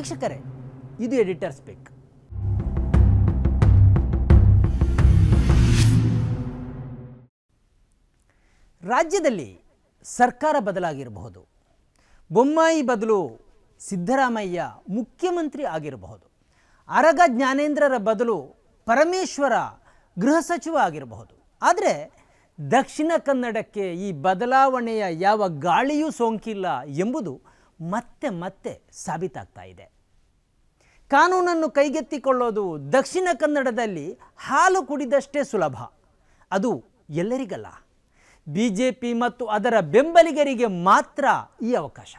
ವೀಕ್ಷಕರೇ, ಇದು editor speak ರಾಜ್ಯದಲ್ಲಿ ಸರ್ಕಾರ ಬದಲಾಗಿರಬಹುದು. ಬೊಮ್ಮಾಯಿ ಬದಲು ಸಿದ್ದರಾಮಯ್ಯ ಮುಖ್ಯಮಂತ್ರಿ ಆಗಿರಬಹುದು. ಅರಗ ಜ್ಞಾನೇಂದ್ರರ ಬದಲು ಪರಮೇಶ್ವರ ಗೃಹ ಸಚಿವ ಆಗಿರಬಹುದು. ಆದರೆ ದಕ್ಷಿಣ ಕನ್ನಡಕ್ಕೆ ಈ ಬದಲಾವಣೆಯ ಯಾವ ಗಾಳಿಯೂ ಸೋಂಕಿಲ್ಲ ಎಂಬುದು ಮತ್ತೆ ಮತ್ತೆ ಸಾಬೀತಾಗ್ತಾ ಇದೆ. ಕಾನೂನನ್ನು ಕೈಗೆತ್ತಿಕೊಳ್ಳೋದು ದಕ್ಷಿಣ ಕನ್ನಡದಲ್ಲಿ ಹಾಲು ಕುಡಿದಷ್ಟೇ ಸುಲಭ. ಅದು ಎಲ್ಲರಿಗಲ್ಲ. ಬಿ ಜೆ ಪಿ ಮತ್ತು ಅದರ ಬೆಂಬಲಿಗರಿಗೆ ಮಾತ್ರ ಈ ಅವಕಾಶ.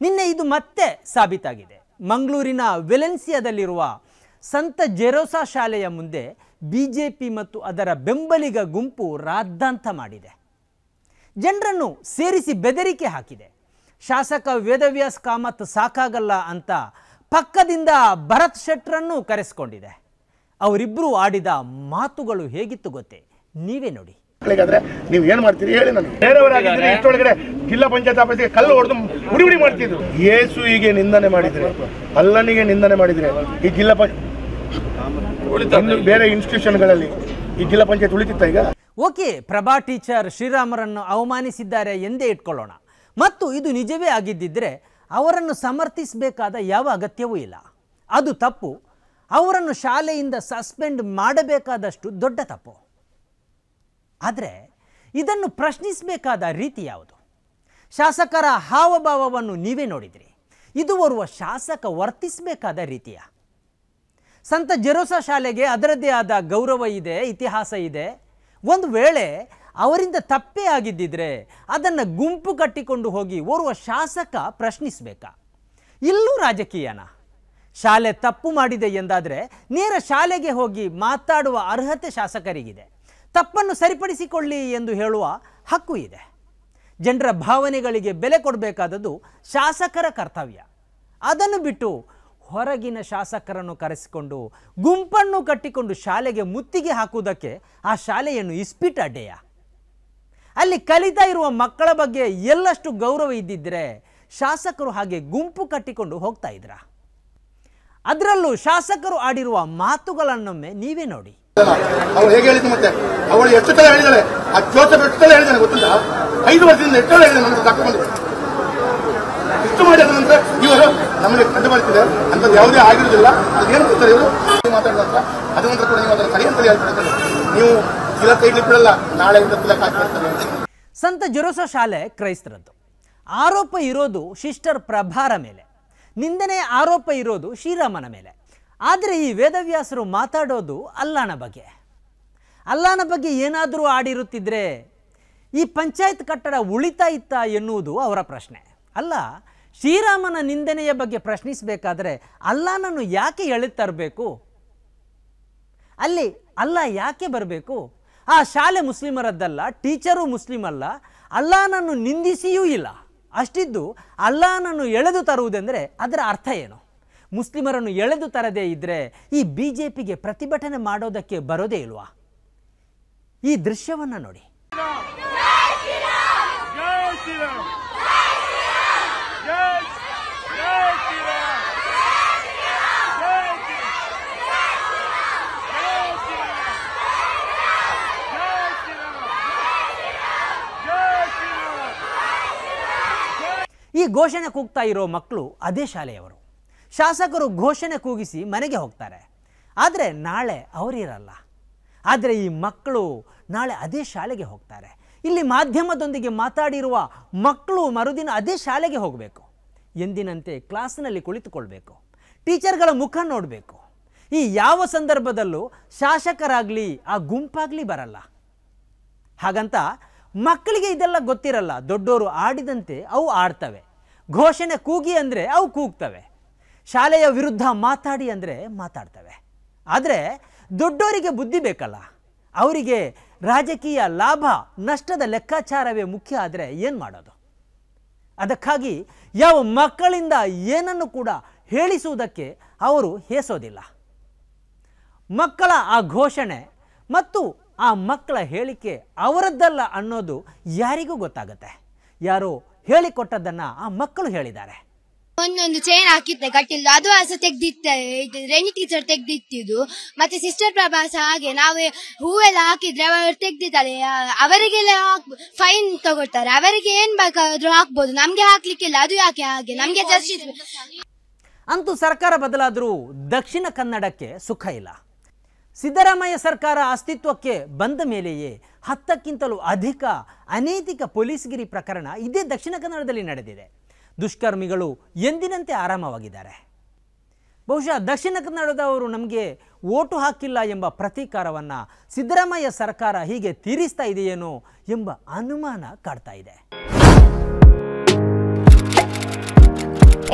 ನಿನ್ನೆ ಇದು ಮತ್ತೆ ಸಾಬೀತಾಗಿದೆ. ಮಂಗಳೂರಿನ ವೆಲೆನ್ಸಿಯಾದಲ್ಲಿರುವ ಸಂತ ಜೆರೋಸಾ ಶಾಲೆಯ ಮುಂದೆ ಬಿ ಜೆ ಪಿ ಮತ್ತು ಅದರ ಬೆಂಬಲಿಗ ಗುಂಪು ರಾದ್ದಾಂತ ಮಾಡಿದೆ. ಜನರನ್ನು ಸೇರಿಸಿ ಬೆದರಿಕೆ ಹಾಕಿದೆ. ಶಾಸಕ ವೇದವ್ಯಾಸ್ ಕಾಮತ್ ಸಾಕಾಗಲ್ಲ ಅಂತ ಪಕ್ಕದಿಂದ ಭರತ್ ಶೆಟ್ರನ್ನು ಕರೆಸಿಕೊಂಡಿದೆ. ಅವರಿಬ್ಬರು ಆಡಿದ ಮಾತುಗಳು ಹೇಗಿತ್ತು ಗೊತ್ತೇ? ನೀವೇ ನೋಡಿ. ನೀವು ಏನ್ ಮಾಡ್ತೀರಿ ಹೇಳಿ ನಾನು ಬೇರೆಯವರಾಗಿದ್ರೆ ಇಷ್ಟೊಳಗಡೆ ಜಿಲ್ಲಾ ಪಂಚಾಯತ್ ಆಫೀಸ್ಗೆ ಕಲ್ಲು ಹೊಡೆದು ಉಡಿ ಉಡಿ ಮಾಡ್ತಿದ್ರು. ಯೇಸುವಿಗೆ ನಿಂದನೆ ಮಾಡಿದ್ರೆ ಅಲ್ಲನಿಗೆ ನಿಂದನೆ ಮಾಡಿದ್ರೆ ಈ ಜಿಲ್ಲಾ ಪಂಚಾಯತ್ ಬೇರೆ ಇನ್ಸ್ಟಿಟ್ಯೂಷನ್ಗಳಲ್ಲಿ ಈ ಜಿಲ್ಲಾ ಪಂಚಾಯತ್ ಉಳಿತಿತ್ತ ಈಗ? ಓಕೆ ಪ್ರಭಾ ಟೀಚರ್ ಶ್ರೀರಾಮರನ್ನು ಅವಮಾನಿಸಿದ್ದಾರೆ ಎಂದೇ ಇಟ್ಕೊಳ್ಳೋಣ. ಮತ್ತು ಇದು ನಿಜವೇ ಆಗಿದ್ದಿದ್ರೆ ಅವರನ್ನು ಸಮರ್ಥಿಸಬೇಕಾದ ಯಾವ ಅಗತ್ಯವೂ ಇಲ್ಲ. ಅದು ತಪ್ಪು. ಅವರನ್ನು ಶಾಲೆಯಿಂದ ಸಸ್ಪೆಂಡ್ ಮಾಡಬೇಕಾದಷ್ಟು ದೊಡ್ಡ ತಪ್ಪು. ಆದರೆ ಇದನ್ನು ಪ್ರಶ್ನಿಸಬೇಕಾದ ರೀತಿ ಯಾವುದು? ಶಾಸಕರ ಹಾವಭಾವವನ್ನು ನೀವೇ ನೋಡಿದ್ರಿ. ಇದು ಓರ್ವ ಶಾಸಕ ವರ್ತಿಸಬೇಕಾದ ರೀತಿಯ? ಸಂತ ಜೆರೋಸಾ ಶಾಲೆಗೆ ಅದರದ್ದೇ ಆದ ಗೌರವ ಇದೆ, ಇತಿಹಾಸ ಇದೆ. ಒಂದು ವೇಳೆ ಅವರಿಂದ ತಪ್ಪೇ ಆಗಿದ್ದಿದ್ರೆ ಅದನ್ನು ಗುಂಪು ಕಟ್ಟಿಕೊಂಡು ಹೋಗಿ ಓರ್ವ ಶಾಸಕ ಪ್ರಶ್ನಿಸಬೇಕಾ. ಇಲ್ಲೂ ರಾಜಕೀಯನ. ಶಾಲೆ ತಪ್ಪು ಮಾಡಿದೆ ಎಂದಾದರೆ ನೇರ ಶಾಲೆಗೆ ಹೋಗಿ ಮಾತಾಡುವ ಅರ್ಹತೆ ಶಾಸಕರಿಗಿದೆ. ತಪ್ಪನ್ನು ಸರಿಪಡಿಸಿಕೊಳ್ಳಿ ಎಂದು ಹೇಳುವ ಹಕ್ಕು ಇದೆ. ಜನರ ಭಾವನೆಗಳಿಗೆ ಬೆಲೆ ಕೊಡಬೇಕಾದದ್ದು ಶಾಸಕರ ಕರ್ತವ್ಯ. ಅದನ್ನು ಬಿಟ್ಟು ಹೊರಗಿನ ಶಾಸಕರನ್ನು ಕರೆಸಿಕೊಂಡು ಗುಂಪನ್ನು ಕಟ್ಟಿಕೊಂಡು ಶಾಲೆಗೆ ಮುತ್ತಿಗೆ ಹಾಕುವುದಕ್ಕೆ ಆ ಶಾಲೆಯನ್ನು ಇಸ್ಪಿಟ್ ಅಡ್ಡೆಯ? ಅಲ್ಲಿ ಕಲಿತಾ ಇರುವ ಮಕ್ಕಳ ಬಗ್ಗೆ ಎಲ್ಲಷ್ಟು ಗೌರವ ಇದ್ದಿದ್ರೆ ಶಾಸಕರು ಹಾಗೆ ಗುಂಪು ಕಟ್ಟಿಕೊಂಡು ಹೋಗ್ತಾ ಇದ್ರ? ಅದರಲ್ಲೂ ಶಾಸಕರು ಆಡಿರುವ ಮಾತುಗಳನ್ನೊಮ್ಮೆ ನೀವೇ ನೋಡಿ. ಅವಳು ಹೇಗೆ ಹೇಳಿದ್ದು ಮತ್ತೆ? ಅವಳು ಎಷ್ಟು ಸಲ ಹೇಳಿದಾಳೆ? ಆ ಜೋಸಫ್ ಎಷ್ಟು ಸಲ ಹೇಳಿದಾನೆ ಗೊತ್ತಿಲ್ಲ ಐದು ವರ್ಷದಿಂದ ಎಷ್ಟು ಸಲ ಹೇಳಿದಾನೆ ನನಗೆ ತಕ್ಕೊಂಡು ಇಷ್ಟು ಮಾಡಿದ ನಂತರ ಇವರು ನಮಗೆ ಕಂಡು ಬರ್ತಿದೆ. ಅಂತದ್ದು ಯಾವುದೇ ಆಗಿರುವುದಿಲ್ಲ. ಏನು ಕೊಡ್ತಾರೆ ಇವರು? ಮಾತಾಡಿದ ನಂತರ ಅದ ನಂತರ ಕೂಡ ನೀವು ಅದನ್ನು ಸರಿ ಅಂತ ಹೇಳ್ಬಿಡ್ತಾರೆ ನೀವು ತಿಲಕ ಇಡ್ಲಿಕ್ಕೆ ಬಿಡಲ್ಲ. ನಾಳೆಯಿಂದ ತಿಲಕ ಹಾಕಿರ್ತಾರೆ ಸಂತ ಜೊರೋಸ ಶಾಲೆ ಕ್ರೈಸ್ತರದ್ದು. ಆರೋಪ ಇರೋದು ಶಿಸ್ಟರ್ ಪ್ರಭಾರ ಮೇಲೆ. ನಿಂದನೆ ಆರೋಪ ಇರೋದು ಶ್ರೀರಾಮನ ಮೇಲೆ. ಆದರೆ ಈ ವೇದವ್ಯಾಸರು ಮಾತಾಡೋದು ಅಲ್ಲಾನ ಬಗ್ಗೆ. ಅಲ್ಲಾನ ಬಗ್ಗೆ ಏನಾದರೂ ಆಡಿರುತ್ತಿದ್ರೆ ಈ ಪಂಚಾಯತ್ ಕಟ್ಟಡ ಉಳಿತಾ ಇತ್ತ ಎನ್ನುವುದು ಅವರ ಪ್ರಶ್ನೆ. ಅಲ್ಲ, ಶ್ರೀರಾಮನ ನಿಂದನೆಯ ಬಗ್ಗೆ ಪ್ರಶ್ನಿಸಬೇಕಾದ್ರೆ ಅಲ್ಲಾನನ್ನು ಯಾಕೆ ಎಳೆ ತರಬೇಕು ಅಲ್ಲಿ ಅಲ್ಲ ಯಾಕೆ ಬರಬೇಕು? ಆ ಶಾಲೆ ಮುಸ್ಲಿಮರದ್ದಲ್ಲ, ಟೀಚರು ಮುಸ್ಲಿಮ್ ಅಲ್ಲ ಅಲ್ಲಾನನ್ನು ನಿಂದಿಸಿಯೂ ಇಲ್ಲ. ಅಷ್ಟಿದ್ದು ಅಲ್ಲಾನನ್ನು ಎಳೆದು ತರುವುದೆಂದರೆ ಅದರ ಅರ್ಥ ಏನು? ಮುಸ್ಲಿಮರನ್ನು ಎಳೆದು ತರದೇ ಇದ್ದರೆ ಈ ಬಿ ಜೆ ಪಿಗೆ ಪ್ರತಿಭಟನೆ ಮಾಡೋದಕ್ಕೆ ಬರೋದೇ ಇಲ್ವಾ? ಈ ದೃಶ್ಯವನ್ನು ನೋಡಿ ಈ ಘೋಷಣೆ ಕೂಗ್ತಾ ಇರೋ ಮಕ್ಕಳು ಅದೇ ಶಾಲೆಯವರು. ಶಾಸಕರು ಘೋಷಣೆ ಕೂಗಿಸಿ ಮನೆಗೆ ಹೋಗ್ತಾರೆ. ಆದರೆ ನಾಳೆ ಅವರಿರಲ್ಲ. ಆದರೆ ಈ ಮಕ್ಕಳು ನಾಳೆ ಅದೇ ಶಾಲೆಗೆ ಹೋಗ್ತಾರೆ. ಇಲ್ಲಿ ಮಾಧ್ಯಮದೊಂದಿಗೆ ಮಾತಾಡಿರುವ ಮಕ್ಕಳು ಮರುದಿನ ಅದೇ ಶಾಲೆಗೆ ಹೋಗಬೇಕು. ಎಂದಿನಂತೆ ಕ್ಲಾಸ್ನಲ್ಲಿ ಕುಳಿತುಕೊಳ್ಬೇಕು. ಟೀಚರ್ಗಳ ಮುಖ ನೋಡಬೇಕು. ಈ ಯಾವ ಸಂದರ್ಭದಲ್ಲೂ ಶಾಸಕರಾಗಲಿ ಆ ಗುಂಪಾಗಲಿ ಬರಲ್ಲ. ಹಾಗಂತ ಮಕ್ಕಳಿಗೆ ಇದೆಲ್ಲ ಗೊತ್ತಿರಲ್ಲ. ದೊಡ್ಡೋರು ಆಡಿದಂತೆ ಅವು ಆಡ್ತವೆ. ಘೋಷಣೆ ಕೂಗಿ ಅಂದರೆ ಅವು ಕೂಗ್ತವೆ. ಶಾಲೆಯ ವಿರುದ್ಧ ಮಾತಾಡಿ ಅಂದರೆ ಮಾತಾಡ್ತವೆ. ಆದರೆ ದೊಡ್ಡವರಿಗೆ ಬುದ್ಧಿ ಬೇಕಲ್ಲ. ಅವರಿಗೆ ರಾಜಕೀಯ ಲಾಭ, ನಷ್ಟದ ಲೆಕ್ಕಾಚಾರವೇ ಮುಖ್ಯ ಆದರೆ ಏನು ಮಾಡೋದು? ಅದಕ್ಕಾಗಿ ಯಾವ ಮಕ್ಕಳಿಂದ ಏನನ್ನು ಕೂಡ ಹೇಳಿಸುವುದಕ್ಕೆ ಅವರು ಹೇಸೋದಿಲ್ಲ. ಮಕ್ಕಳ ಆ ಘೋಷಣೆ ಮತ್ತು ಆ ಮಕ್ಕಳ ಹೇಳಿಕೆ ಅವರದ್ದಲ್ಲ ಅನ್ನೋದು ಯಾರಿಗೂ ಗೊತ್ತಾಗುತ್ತೆ. ಯಾರೋ ಹೇಳಿಕೊಟ್ಟದ್ದನ್ನು ಆ ಮಕ್ಕಳು ಹೇಳಿದ್ದಾರೆ. ಒಂದೊಂದು ಚೈನ್ ಹಾಕಿದ್ದೆ ಕಟ್ಟಿಲ್ಲ ಅದು ಸಹ ತೆಗ್ದಿತ್ತ ರೆನಿ ಟೀಚರ್ ತೆಗ್ದಿತ್ತಿದ್ದು ಮತ್ತೆ ಸಿಸ್ಟರ್ ಪ್ರಭಾಸ ಹಾಗೆ ನಾವು ಹೂವೆಲ್ಲ ಹಾಕಿದ್ರೆ ಅವರು ತೆಗ್ದಿದ್ದಾರೆ. ಅವರಿಗೆಲ್ಲ ಫೈನ್ ತಗೊಳ್ತಾರೆ. ಅವರಿಗೆ ಏನ್ ಬೇಕಾದ್ರೂ ಹಾಕ್ಬೋದು. ನಮ್ಗೆ ಹಾಕ್ಲಿಕ್ಕಿಲ್ಲ ಅದು ಯಾಕೆ ಹಾಗೆ? ನಮ್ಗೆ ಅಂತೂ ಸರ್ಕಾರ ಬದಲಾದರೂ ದಕ್ಷಿಣ ಕನ್ನಡಕ್ಕೆ ಸುಖ ಇಲ್ಲ. ಸಿದ್ದರಾಮಯ್ಯ ಸರ್ಕಾರ ಅಸ್ತಿತ್ವಕ್ಕೆ ಬಂದ ಮೇಲೆಯೇ ಹತ್ತಕ್ಕಿಂತಲೂ ಅಧಿಕ ಅನೈತಿಕ ಪೊಲೀಸ್ಗಿರಿ ಪ್ರಕರಣ ಇದೇ ದಕ್ಷಿಣ ಕನ್ನಡದಲ್ಲಿ ನಡೆದಿದೆ. ದುಷ್ಕರ್ಮಿಗಳು ಎಂದಿನಂತೆ ಆರಾಮವಾಗಿದ್ದಾರೆ? ಬಹುಶಃ ದಕ್ಷಿಣ ಕನ್ನಡದವರು ನಮಗೆ ಓಟು ಹಾಕಿಲ್ಲ ಎಂಬ ಪ್ರತೀಕಾರವನ್ನು ಸಿದ್ದರಾಮಯ್ಯ ಸರ್ಕಾರ ಹೀಗೆ ತೀರಿಸ್ತಾ ಇದೆಯೇನೋ ಎಂಬ ಅನುಮಾನ ಕಾಡ್ತಾ ಇದೆ.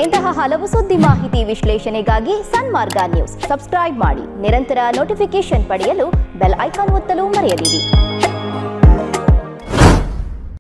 ಇಂತಹ ಹಲವು ಸುದ್ದಿ ಮಾಹಿತಿ ವಿಶ್ಲೇಷಣೆಗಾಗಿ ಸನ್ಮಾರ್ಗ ನ್ಯೂಸ್. ಸಬ್ಸ್ಕ್ರೈಬ್ ಮಾಡಿ. ನಿರಂತರ ನೋಟಿಫಿಕೇಶನ್ ಪಡೆಯಲು ಬೆಲ್ ಐಕಾನ್ ಒತ್ತಲು ಮರೆಯದಿರಿ.